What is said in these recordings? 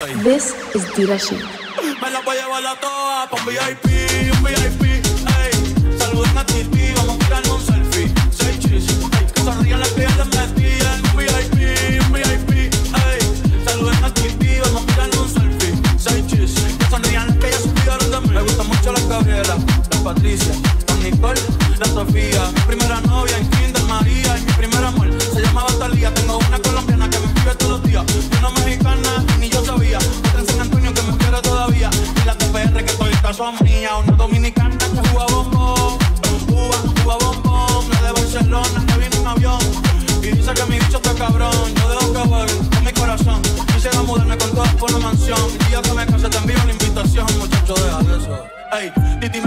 This is Dira Sheen. Me la voy a llevar a toa pa' un VIP, un VIP, ey. Saluden a Titi, vamos a tirarnos un selfie. Seis chis, ey. Que sonrían las les metí en un VIP, un VIP, ey. Saluden a Titi, vamos a tirarnos un selfie. Seis chis, que sonrían las que ya de mí. Me gustan mucho las Gabriela, la Patricia, la Nicole, la Sofía. Mi primera novia son mía. Una dominicana que juega bombón. Cuba, Cuba bombón. La de Barcelona que viene en avión. Y dice que mi bicho está cabrón. Yo dejo que con mi corazón. Quisiera mudarme con todas por una mansión. El día que me case te envío una invitación, muchacho, deja de eso. Ey, Titi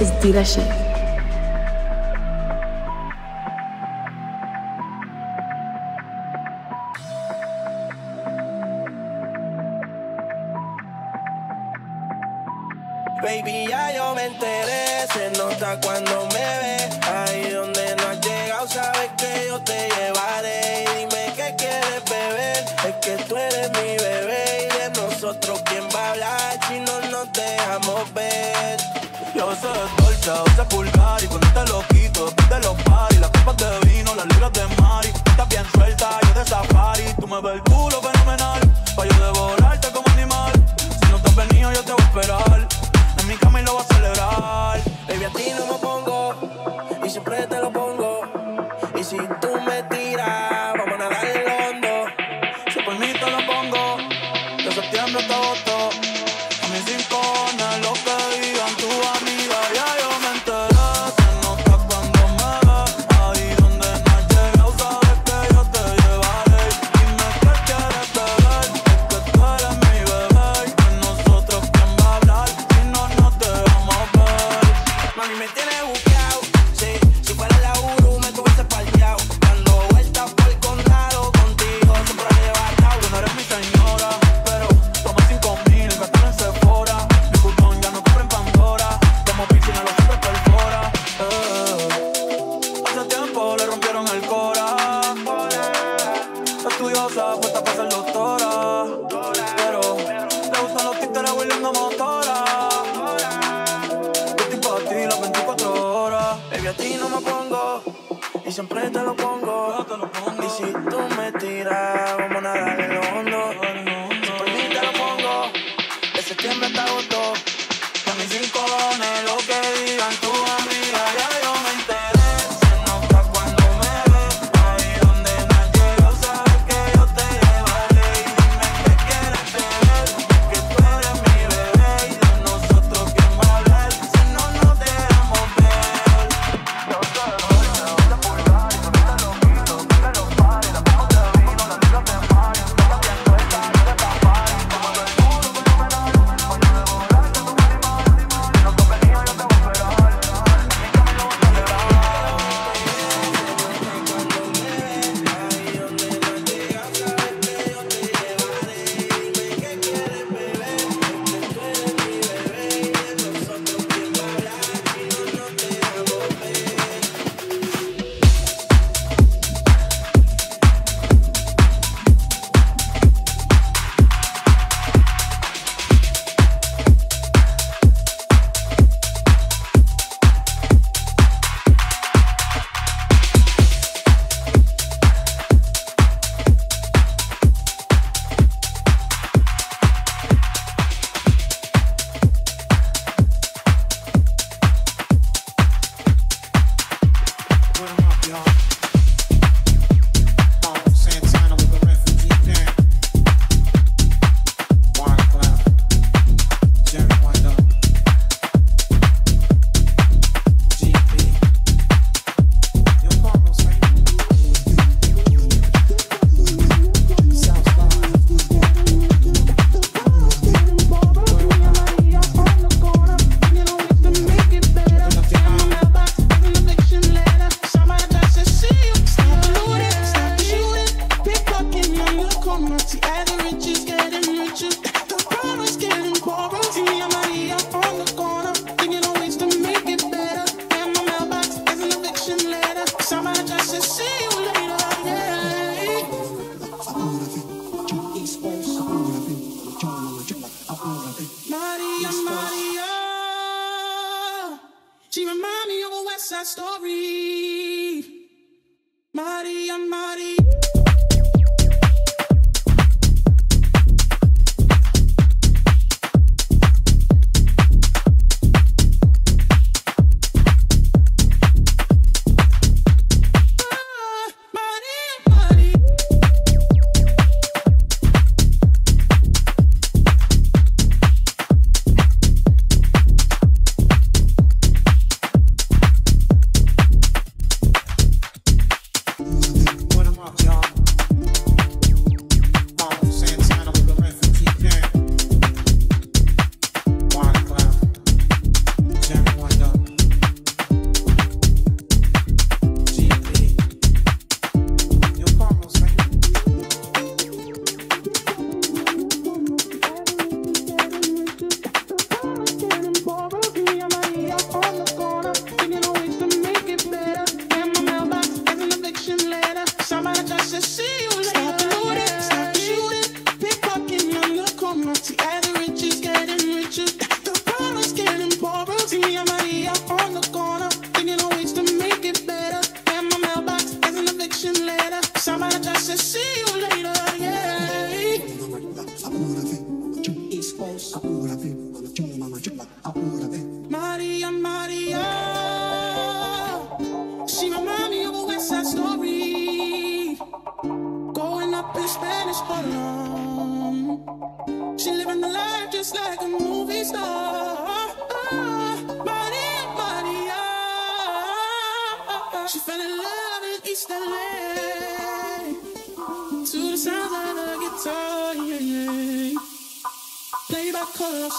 is D-Rashid.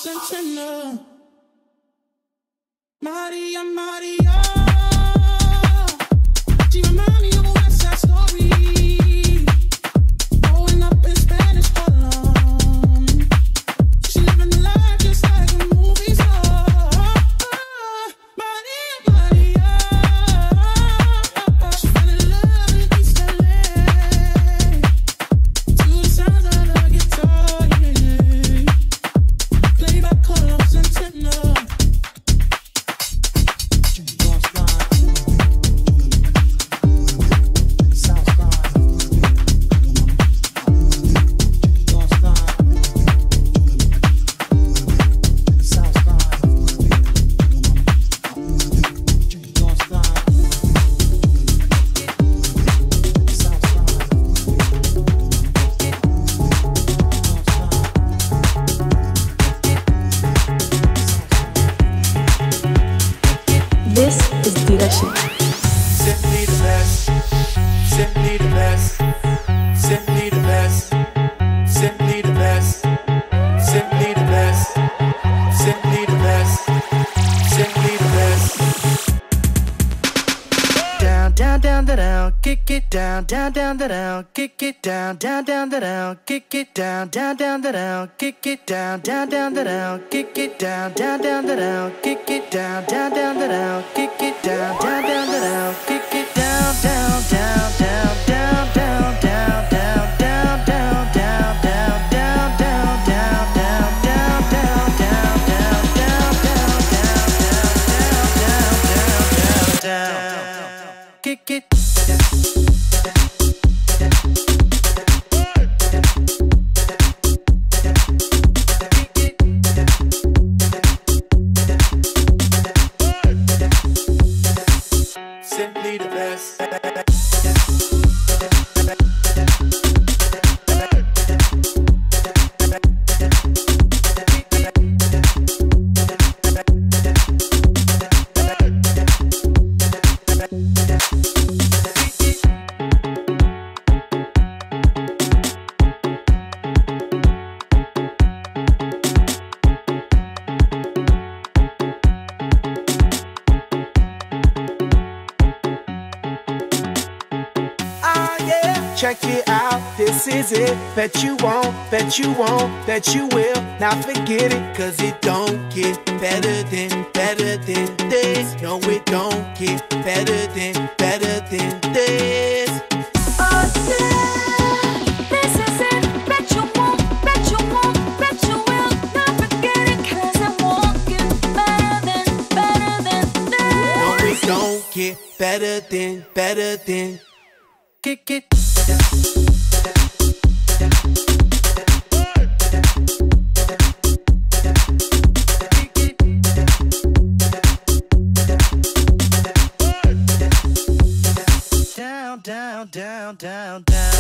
sentinel. Down, down, da down, kick it down, down, down, da down, kick it down, down, down, da down, kick it down, down, down, da down, kick it down, down, down, da down, kick it down, down, down, da down, kick it down, down, down, da down, kick this is it. Bet you won't, bet you won't, bet you will. Now forget it, cause it don't get better than, better than this. No, it don't get better than, better than this. This is it. You you you will not forget it. 'Cause it won't get better than, better than No, it don't get better than, better than. Kick it. Down, down, down,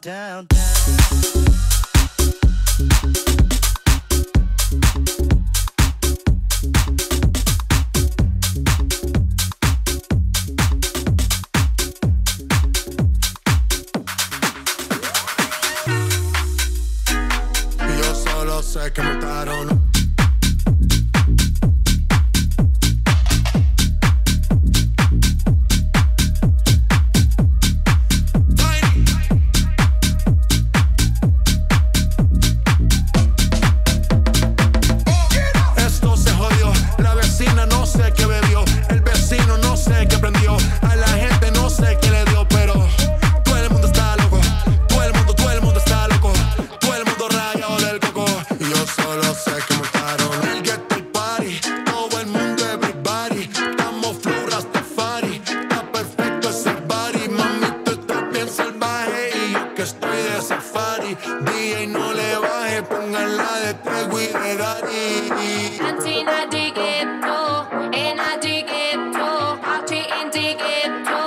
down, down, de tres, the daddy. Hunting, I dig it, and I dig it, party in dig ghetto.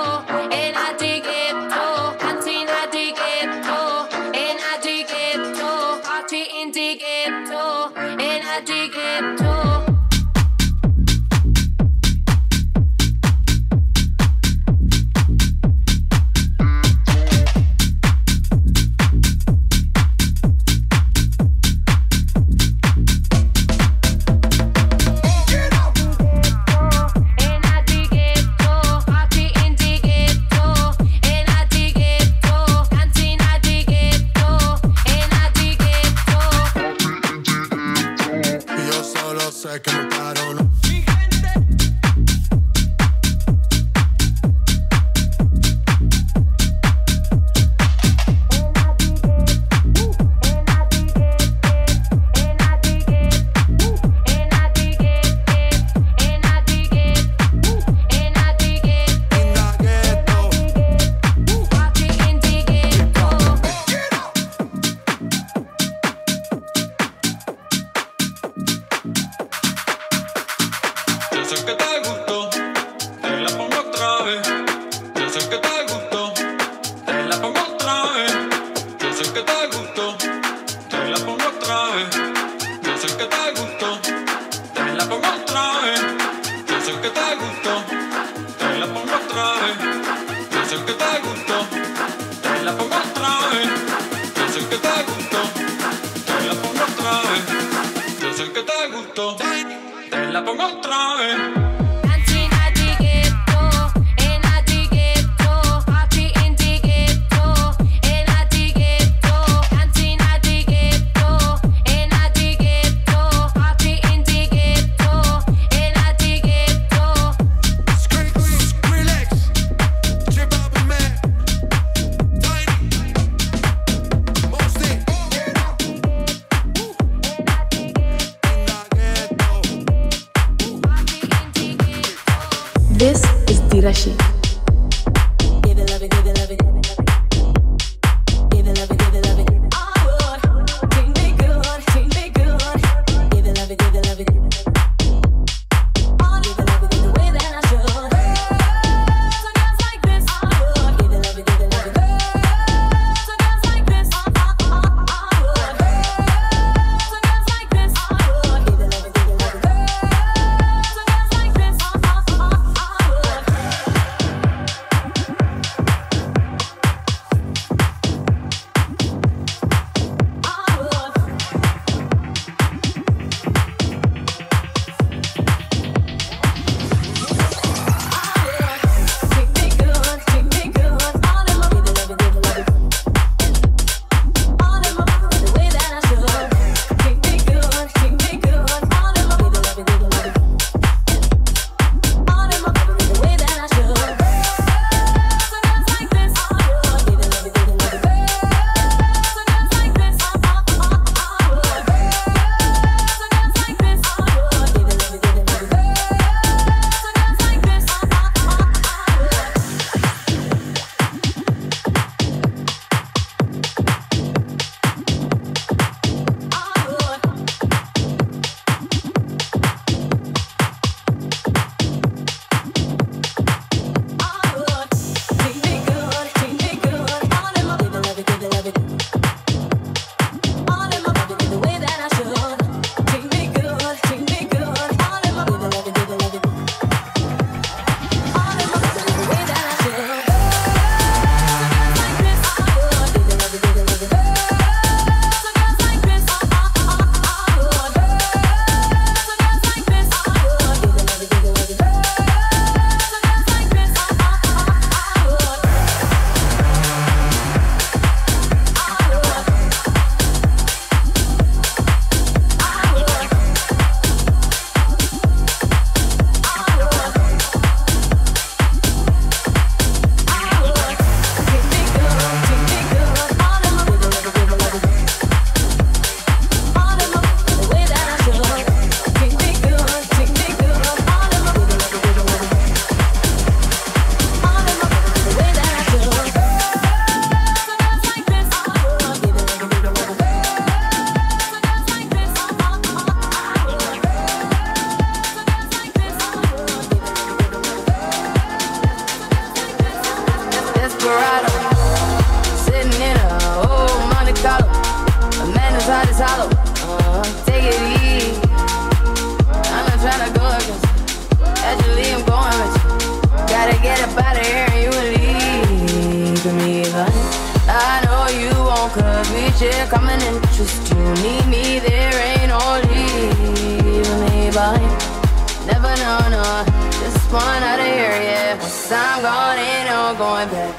One out of here, yeah. Once I'm gone, ain't no going back.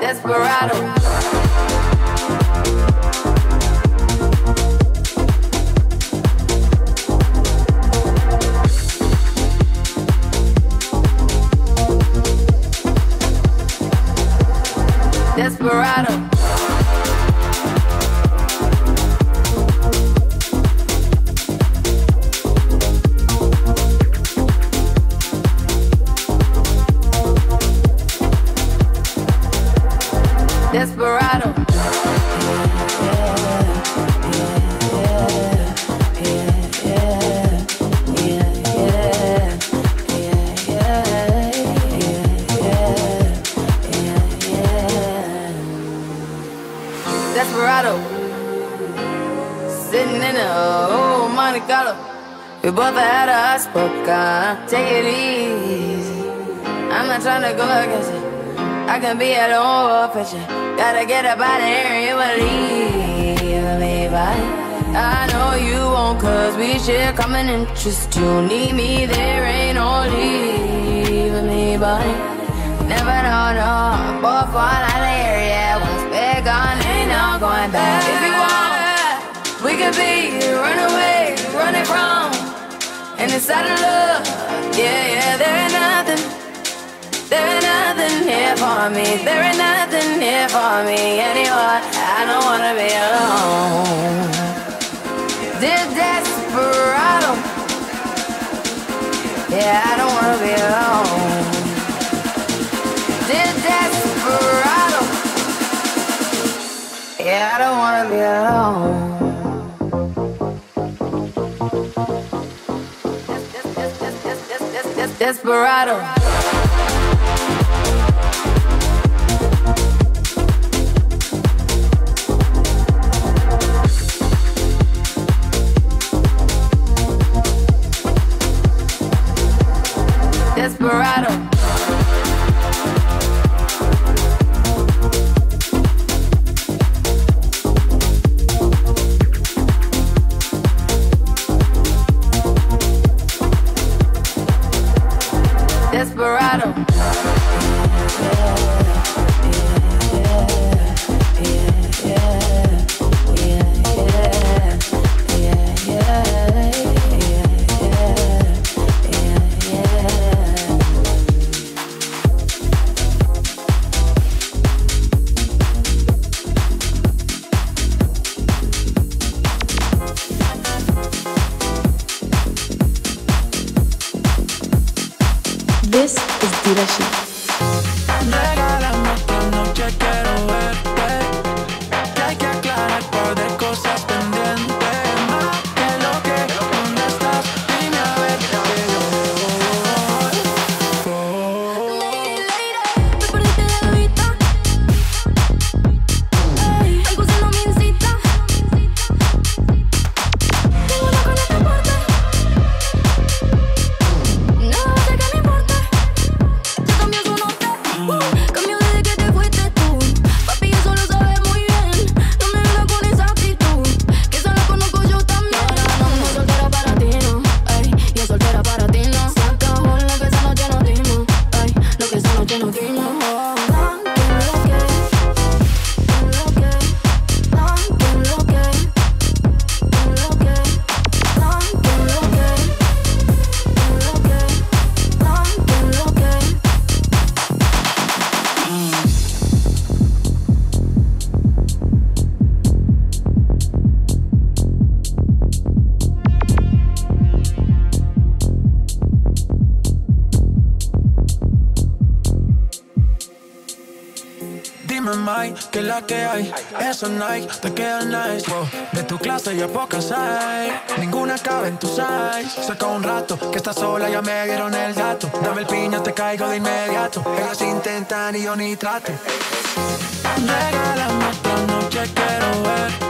Desperado. Hot. Take it easy. I'm not trying to go against it. I can be at home with you. Gotta get up out of here and you leave me by. I know you won't cause we share common interest. You need me, there ain't no leaving me by. Never know, no. Both fall out of here, yeah. Once we're gone, ain't no going back. If you want, we could be runaway, running from. And inside of love, yeah, yeah, there ain't nothing. There ain't nothing here for me. There ain't nothing here for me anymore. I don't wanna be alone. Dear desperado. Yeah, I don't wanna be alone. Dear desperado. Yeah, I don't wanna be alone. Desperado. Hay Esos Nike te quedan nice. Wow. De tu clase ya pocas hay Ninguna cabe en tu size. Saca un rato que estás sola ya me dieron el dato. Dame el piño, te caigo de inmediato. Ellos intentan y yo ni trato. Regálame otra noche, quiero verte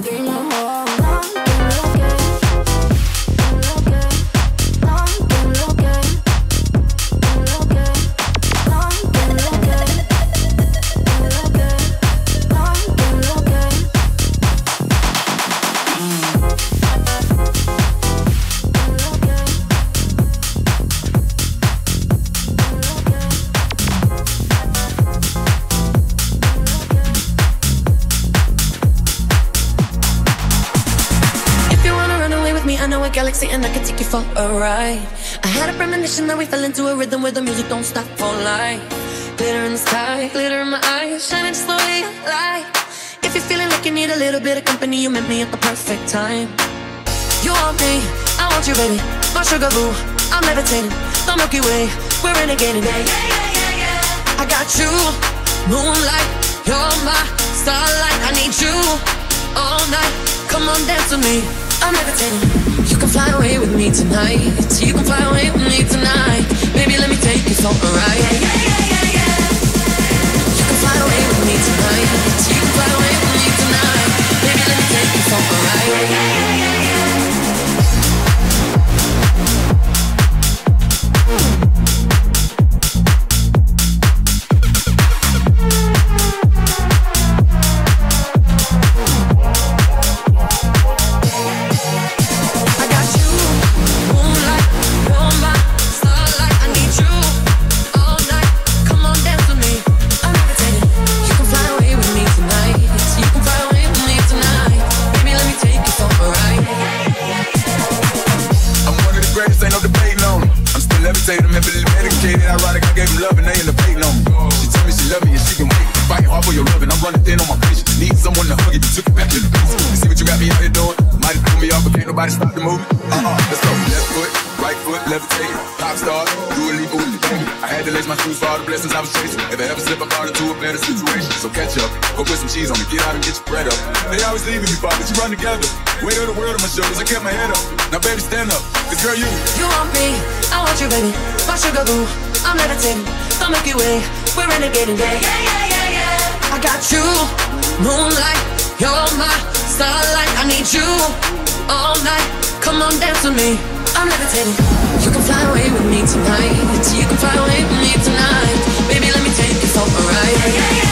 dimos. Oh, no, que for a ride. I had a premonition that we fell into a rhythm where the music don't stop for life. Glitter in the sky, glitter in my eyes, shining slowly light. If you're feeling like you need a little bit of company, you met me at the perfect time. You want me, I want you, baby. My sugar boo, I'm levitating. The Milky Way, we're renegading. Yeah, yeah, yeah, yeah. I got you, moonlight, you're my starlight. I need you all night. Come on, dance with me. I'm levitating. You can fly away with me tonight. You can fly away with me tonight. Baby, let me take you for a ride. You can fly away with me tonight. You can fly away with me tonight. Baby, let me take you for a ride. Yeah, yeah, yeah, yeah. I'm heavily medicated. Ironic, I gave him love and they elevating on me. She told me she love me and she can wait. Fight hard for your love and I'm running thin on my patience. Need someone to hug you, took it back to the basics. You see what you got me out here doing? Might have threw me off, but can't nobody stop the movement. Uh-uh, let's go. Left foot, right foot, levitating. Pop star, do a ooh, baby. I had to lace my shoes for all the blessings I was chasing. If I ever slip, I fall into a better situation. So catch up, go put some cheese on me, get out and get your bread up. They always leaving me, but you run together. Weight of the world on my shoulders, I kept my head up. Now, baby, stand up, cause girl, you. You want me, I want you, baby. My sugar boo, I'm levitating. The Milky Way, we're renegading. Yeah, yeah, yeah, yeah, yeah. I got you, moonlight, you're my starlight. I need you all night. Come on, dance with me. I'm levitating. You can fly away with me tonight. You can fly away with me tonight. Baby, let me take you for a ride.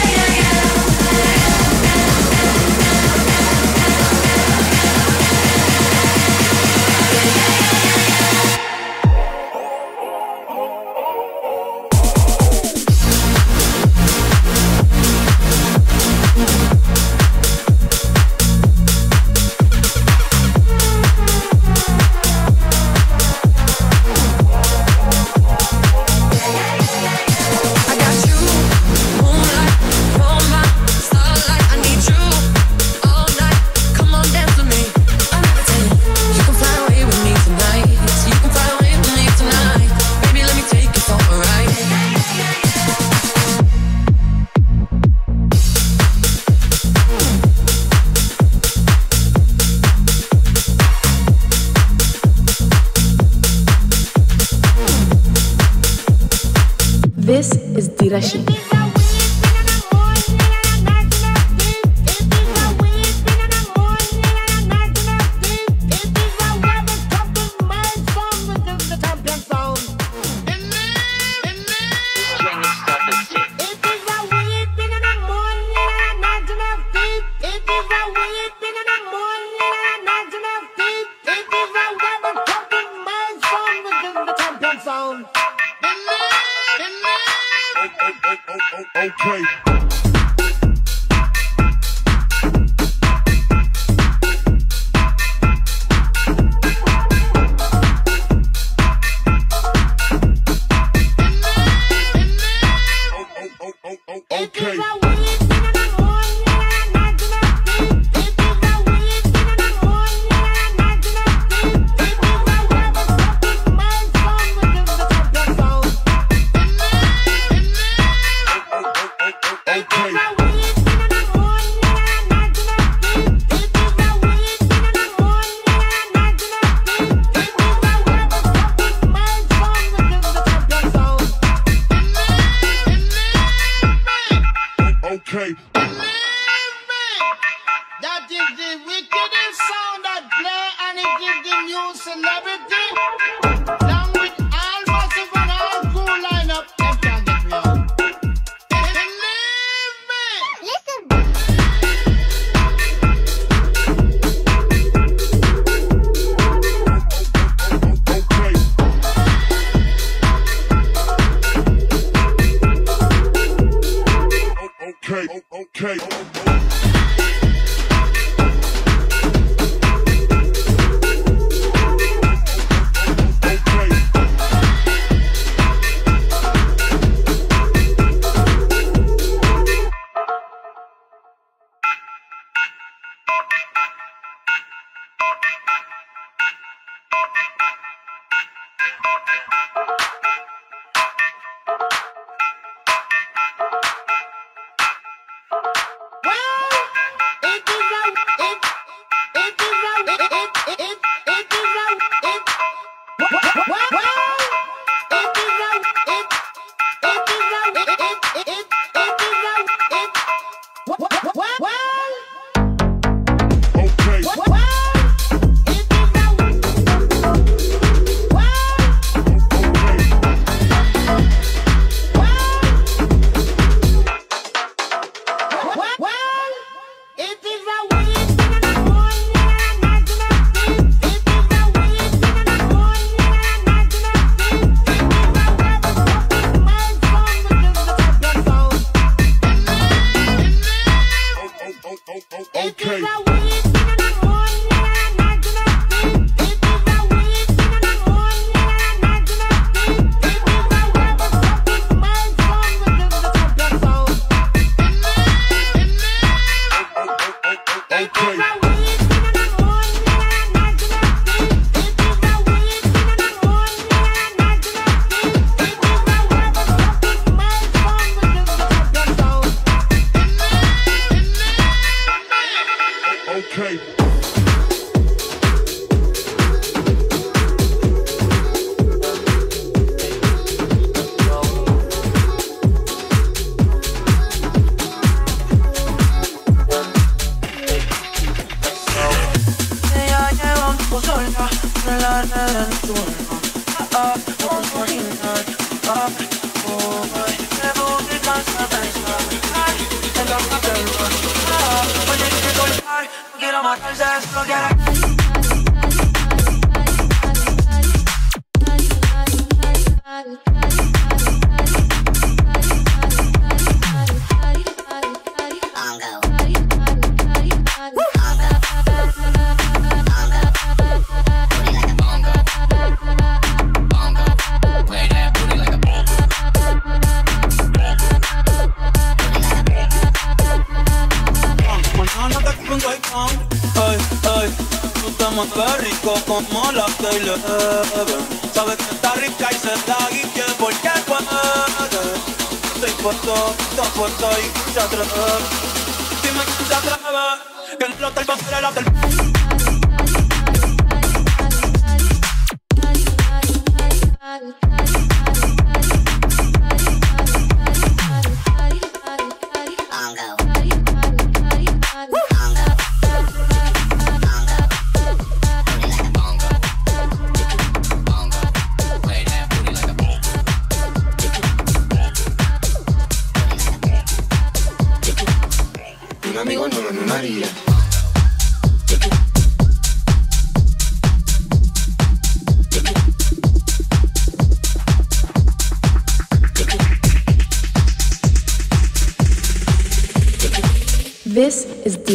No quiero matarse,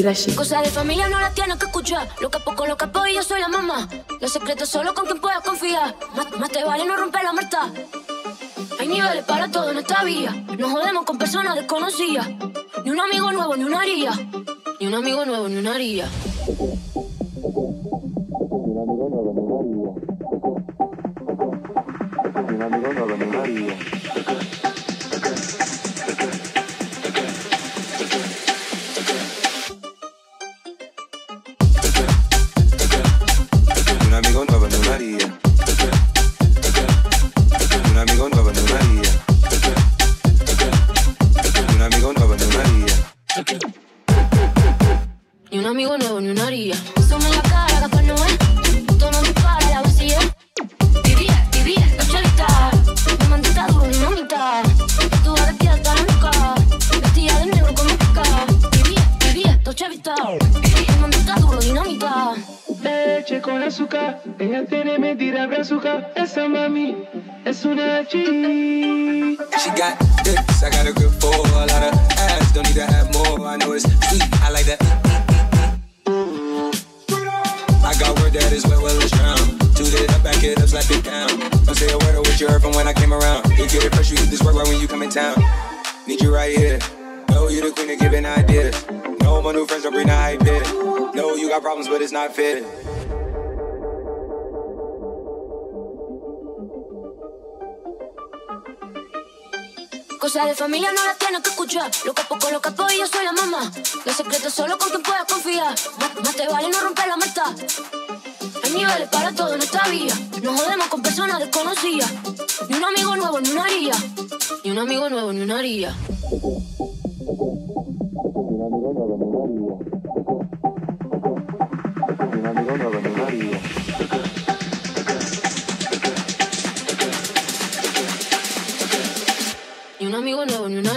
is Dirashi. Cosas de familia no las tienes que escuchar. Lo que poco, lo que y yo soy la mamá. Los secretos solo con quien puedas confiar. Más, más te vale no romper la muerta. Hay niveles para todo en esta vía. No jodemos con personas desconocidas. Ni un amigo nuevo, ni una haría. Ni un amigo nuevo, ni una haría. Un I got a grip for a lot of ass. Don't need to have more, I know it's sweet. I like that. I got word that is wet, well, it's drown. Toot it up, back it up, slap it down. Don't say a word of what you heard from when I came around. You get it fresh, you get this work right when you come in town. Need you right here. Know you the queen of giving ideas. No, my new friends don't bring the hype. Know you got problems, but it's not fair. Cosas de familia no las tienes que escuchar. Lo que poco, lo que y yo soy la mamá. Los secretos solo con quien puedas confiar. Más, más te vale no romper la muerta. Hay niveles para todo en esta vía. No jodemos con personas desconocidas. Ni un amigo nuevo, ni una haría. Ni un amigo nuevo, ni una haría. Ni un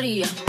nuevo,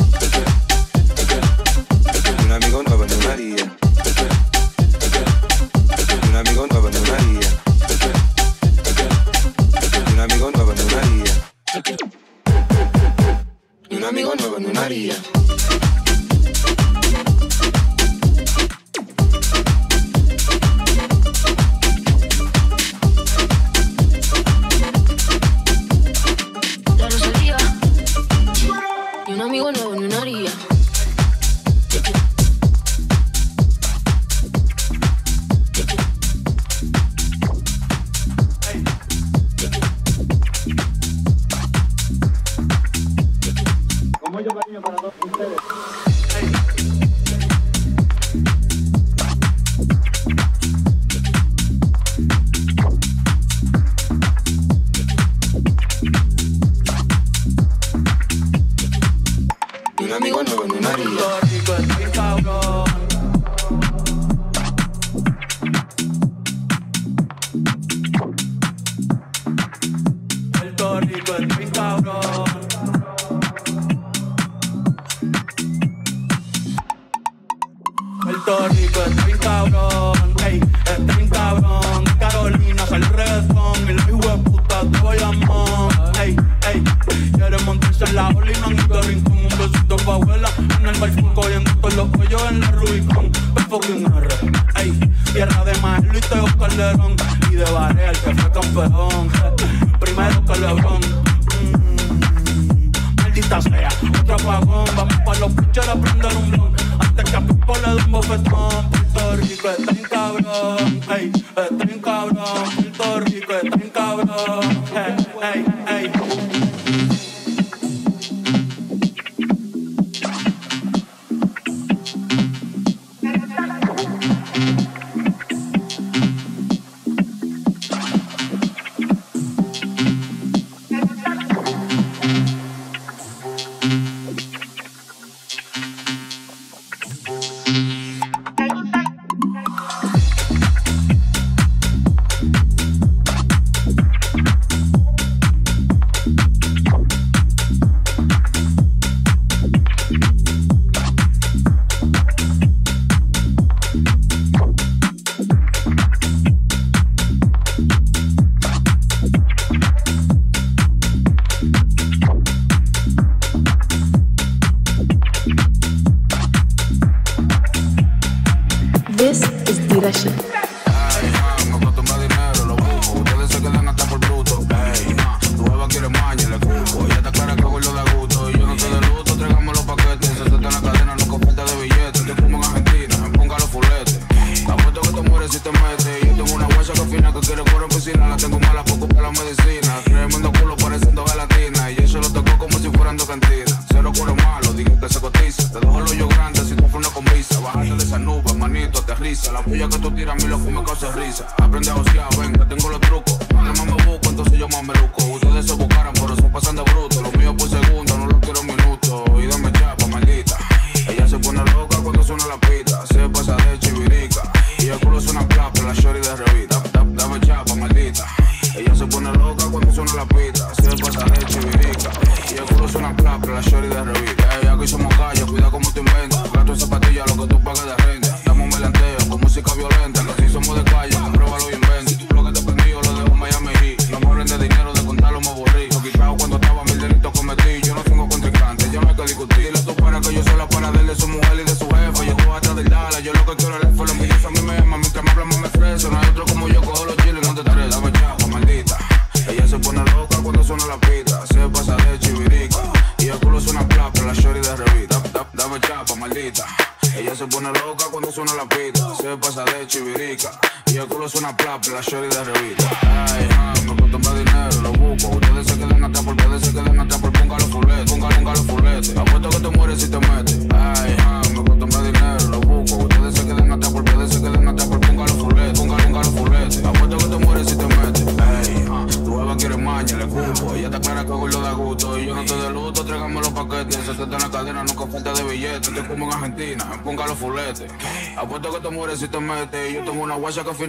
Calderón. Y de Varela, el que fue campeón. Primero que Lebron. Mm, Maldita sea, otro apagón. Vamos pa' los pitchers a prender un blon. Antes que a Pipo le dé un bofetón. Puerto Rico está en cabrón. Ey, está en cabrón. Puerto Rico está en cabrón. Ey, ey, ey.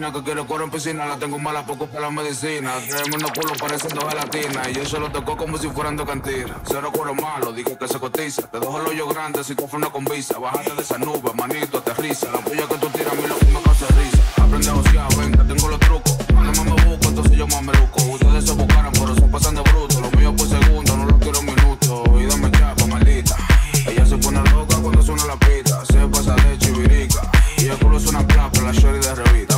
que quiere coro en piscina. La tengo mala, poco para la medicina. Traeme unos culos pareciendo gelatina. Y yo se lo toco como si fueran de cantina. Cero cuero malo, dije que se cotiza. Te dejo el hoyo grande si tú fueras una convisa. Bájate de esa nube, manito, aterriza. La puya que tú tiras a mí lo que me causa risa. Aprende a ociar, venga, tengo los trucos. Cuando más me busco, entonces yo más me. Ustedes se buscaron, pero se pasan de bruto. Lo mío por segundo, no lo quiero un minuto. Y dame chapa, maldita. Ella se pone loca cuando suena la pita. Se pasa de chivirica. Y el culo es una plata, la shorty de revista.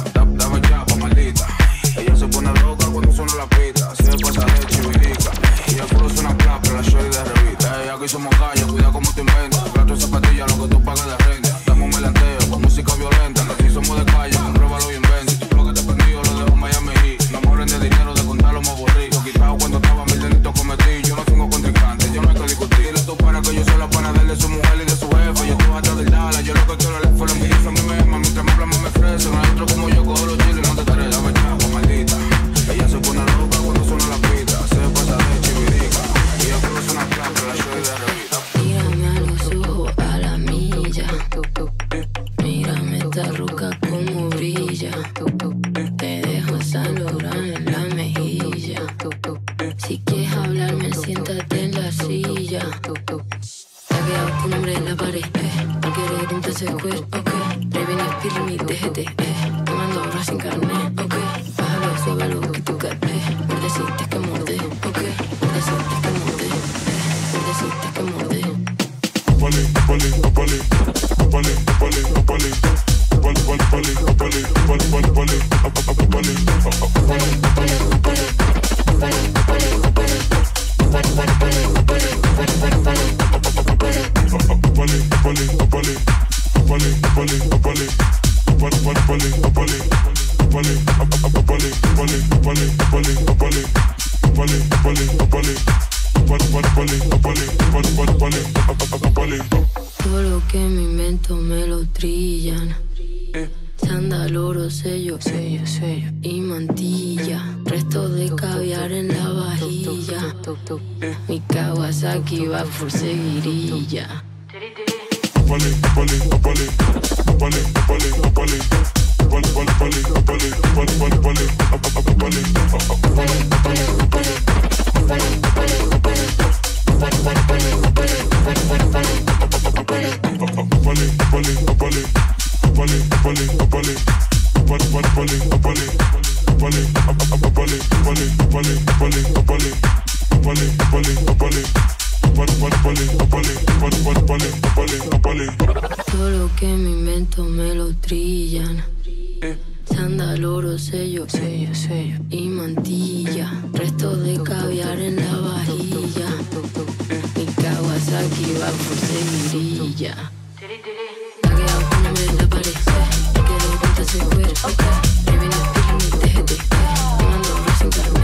Mi Kawasaki va por seguirilla. Todo lo que me invento me lo trillan. Sándalo, oro, sello, y mantilla. Resto de caviar en la vajilla. Mi Kawasaki va por semilla. Taguea, la pared. Me quedo vuelta sin cuero. Me viene a me déjete. Tomando sin carne.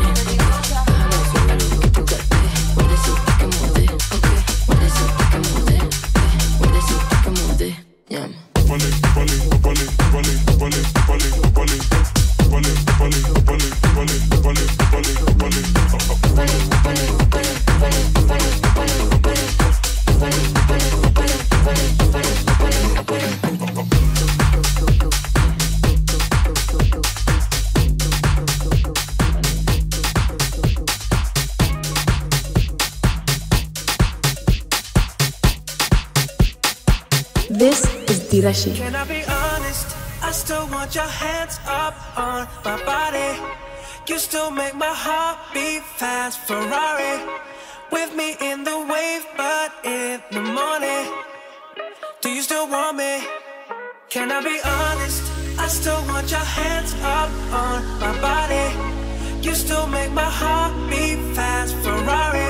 Can I be honest? I still want your hands up on my body. You still make my heart beat fast. Ferrari with me in the wave, but in the morning. Do you still want me? Can I be honest? I still want your hands up on my body. You still make my heart beat fast. Ferrari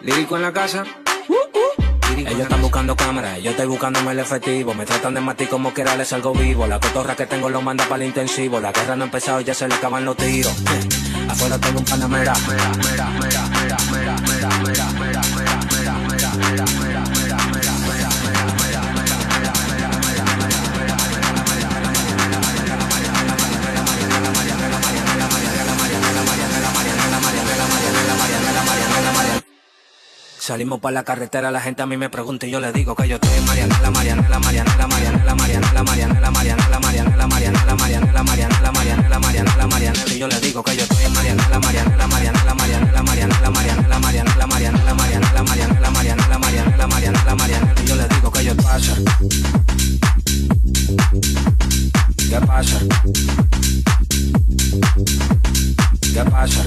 Lírico en la casa. Ellos están buscando cámaras, yo estoy buscándome el efectivo. Me tratan de matar como quiera, les salgo vivo. La cotorra que tengo lo manda para el intensivo. La guerra no ha empezado, ya se le acaban los tiros. Afuera tengo un panamera. Salimos para la carretera, la gente a mí me pregunta y yo le digo que yo estoy en Mariana, la Mariana, la Mariana, la Mariana, la Mariana, la Mariana, la Mariana, la Mariana, la Mariana, la Mariana, la Mariana, la Mariana, la Mariana, la Mariana, y yo le digo que yo estoy en Mariana, la Mariana, la Mariana, la Mariana, la Mariana, la Mariana, la Mariana, la Mariana, la Mariana, la Mariana, la Mariana, la Mariana, la Mariana, la Mariana, y yo le digo que yo pasa. ¿Qué pasa? ¿Qué pasa?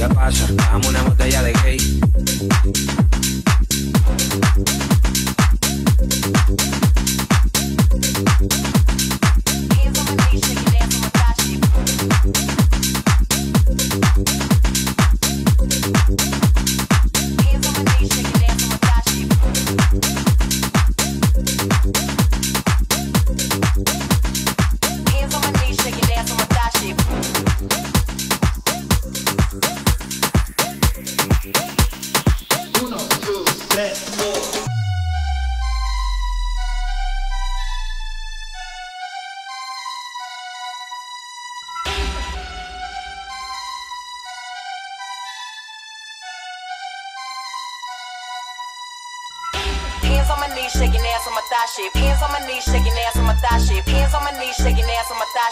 ¿Qué pasa? Dame una botella de gay.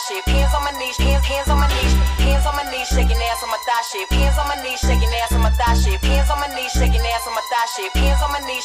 Shape. Hands on my knees, hands, hands on my knees, hands on my knees, shaking ass on my thigh shape. Hands on my knees, shaking ass on my thigh shape. Hands on my knees, shaking ass on my thigh shape. Hands on my knees,